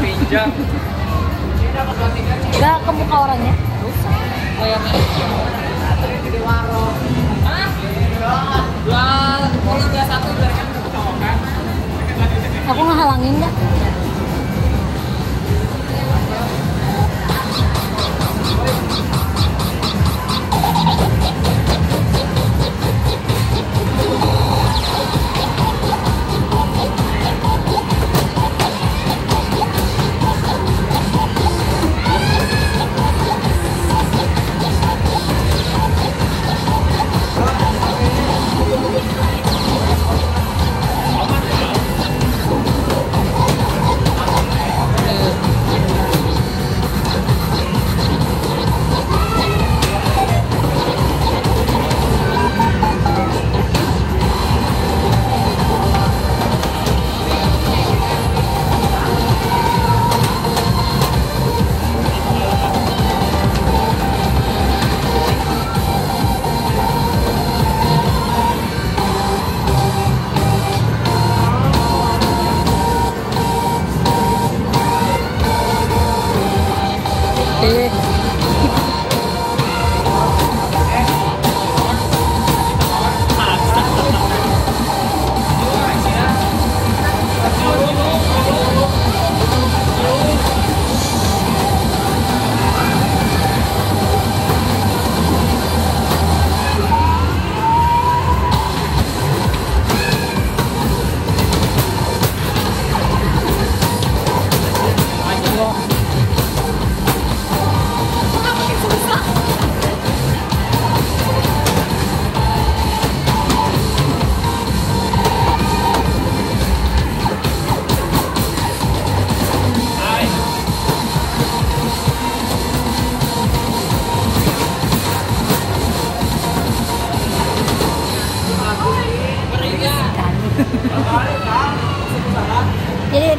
pinjam. Gak ke muka orangnya. Oh ya, di warung. Hah? Dua, kalau dua satu berarti kecocokan. Aku ngehalangin nggak? 给 Jadi